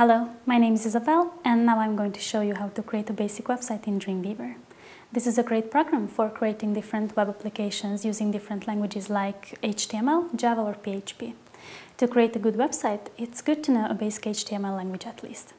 Hello, my name is Isabel and now I'm going to show you how to create a basic website in Dreamweaver. This is a great program for creating different web applications using different languages like HTML, Java or PHP. To create a good website, it's good to know a basic HTML language at least.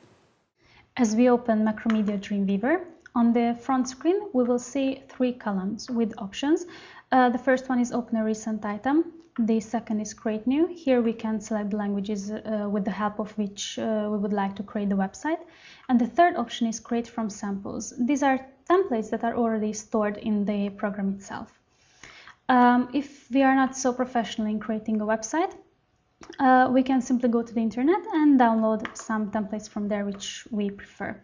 As we open Macromedia Dreamweaver, on the front screen we will see three columns with options. Uh, the first one is open a recent item, the second is create new. Here we can select the languages uh, with the help of which uh, we would like to create the website. And the third option is create from samples. These are templates that are already stored in the program itself. Um, if we are not so professional in creating a website, uh, we can simply go to the internet and download some templates from there which we prefer.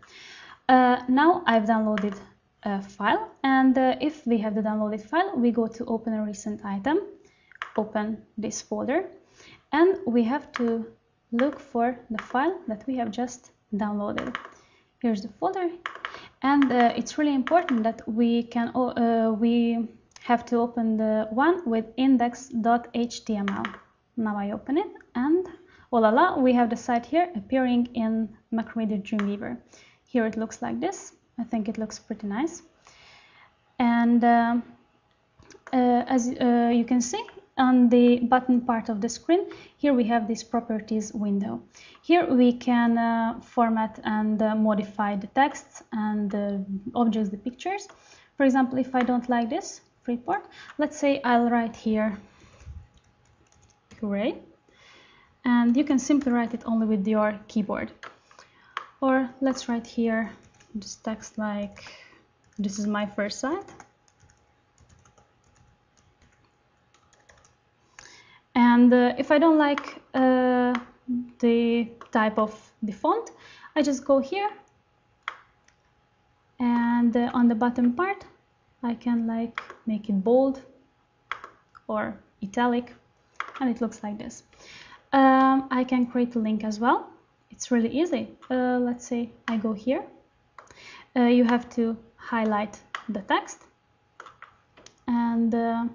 Uh, now I've downloaded a file and uh, if we have the downloaded file we go to open a recent item open this folder and we have to look for the file that we have just downloaded. Here's the folder and uh, it's really important that we can uh, we have to open the one with index.html. Now I open it and voila, la, we have the site here appearing in Macromedia Dreamweaver. Here it looks like this. I think it looks pretty nice. And uh, uh as uh, you can see, on the button part of the screen, here we have this properties window. Here we can uh, format and uh, modify the texts and the objects, the pictures. For example, if I don't like this report, let's say I'll write here hooray and you can simply write it only with your keyboard or let's write here just text like this is my first site and uh, if I don't like uh, the type of the font I just go here. And uh, on the bottom part I can like make it bold or italic and it looks like this. Um, I can create a link as well. It's really easy. Uh, let's say I go here uh, you have to highlight the text and uh,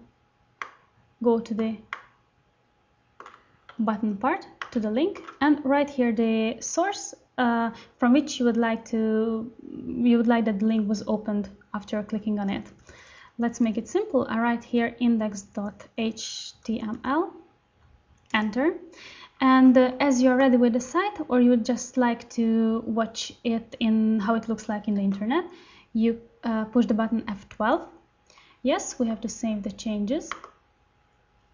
go to the button part to the link and right here the source uh, from which you would like to you would like that the link was opened after clicking on it. Let's make it simple. I write here index.html enter and uh, as you're ready with the site or you would just like to watch it in how it looks like in the internet you uh, push the button F12 yes we have to save the changes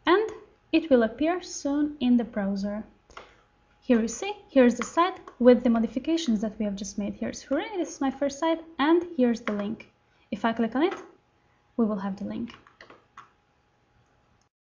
and it will appear soon in the browser. Here you see, here's the site with the modifications that we have just made. Here's hooray, this is my first site, and here's the link. If I click on it, we will have the link.